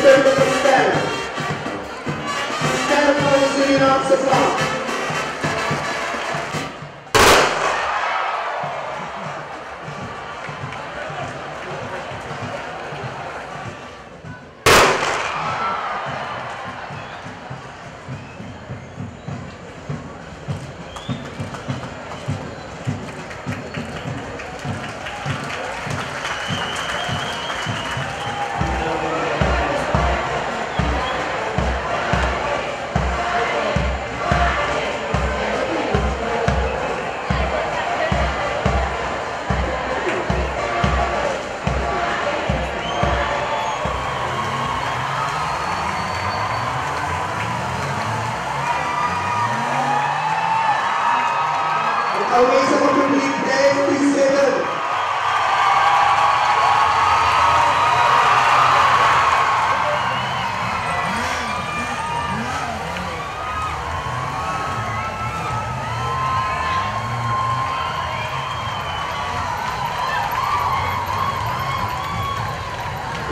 Stand up for the city, not supply.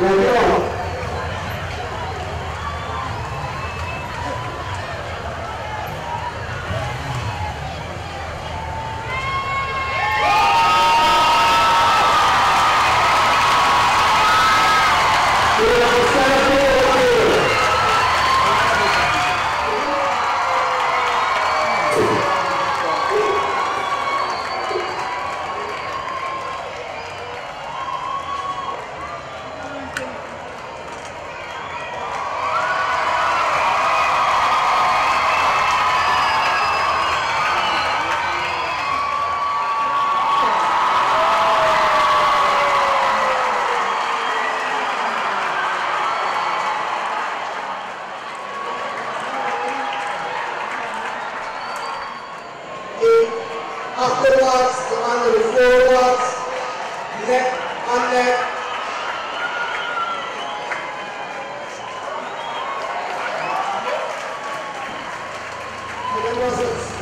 Legal. Obrigado.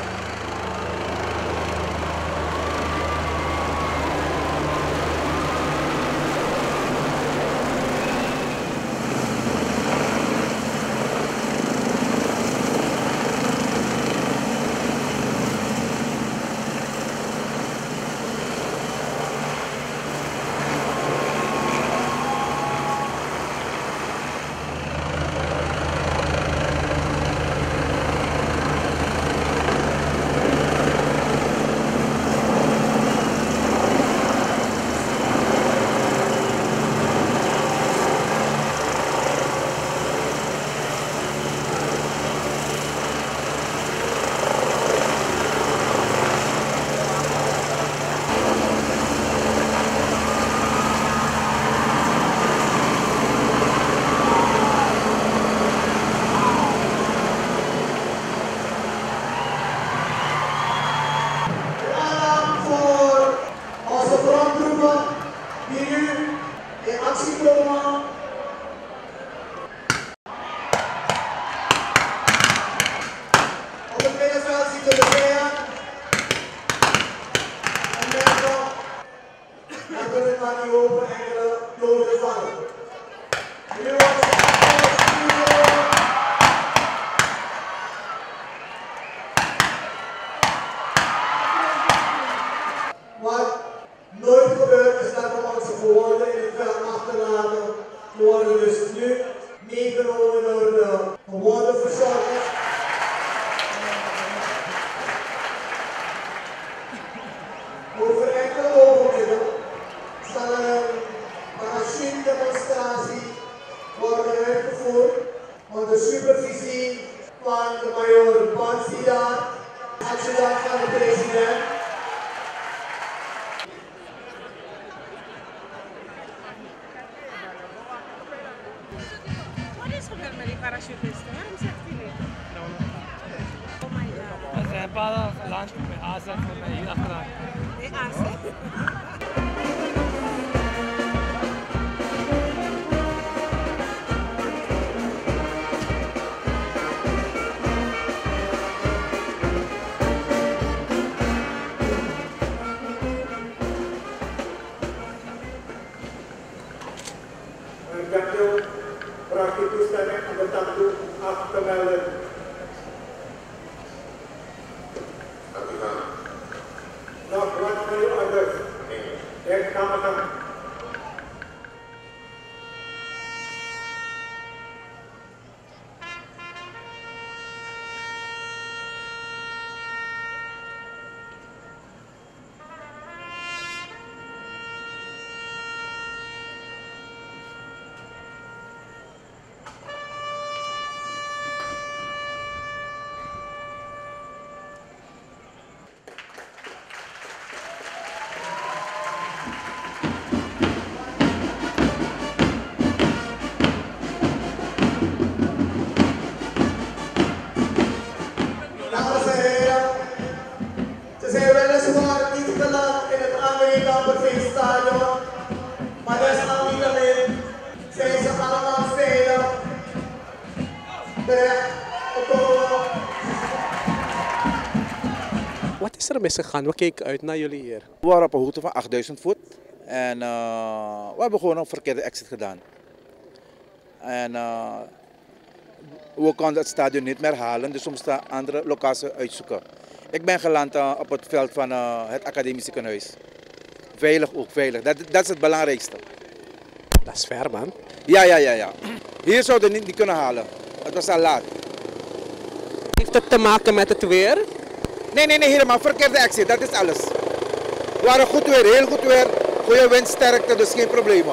Polisi, Pan Mayor Pansidan, Açıdan Kalesi'nden. بعد لانچ में आ सकते मैं ये अपना ये आ सकते Wat is er misgegaan? We keken uit naar jullie hier. We waren op een hoogte van 8000 voet. En eh, we hebben gewoon een verkeerde exit gedaan. En eh, we konden het stadion niet meer halen, dus we moesten andere locatie uitzoeken. Ik ben geland eh, op het veld van het academisch ziekenhuis. Veilig ook, veilig. Dat, dat is het belangrijkste. Dat is ver, man. Ja, ja, ja, ja. Hier zouden we niet, niet kunnen halen. Het was al laat. Heeft het te maken met het weer? Nee, nee, nee, helemaal verkeerde exit, dat is alles. We waren goed weer, heel goed weer. Goede windsterkte, dus geen probleem.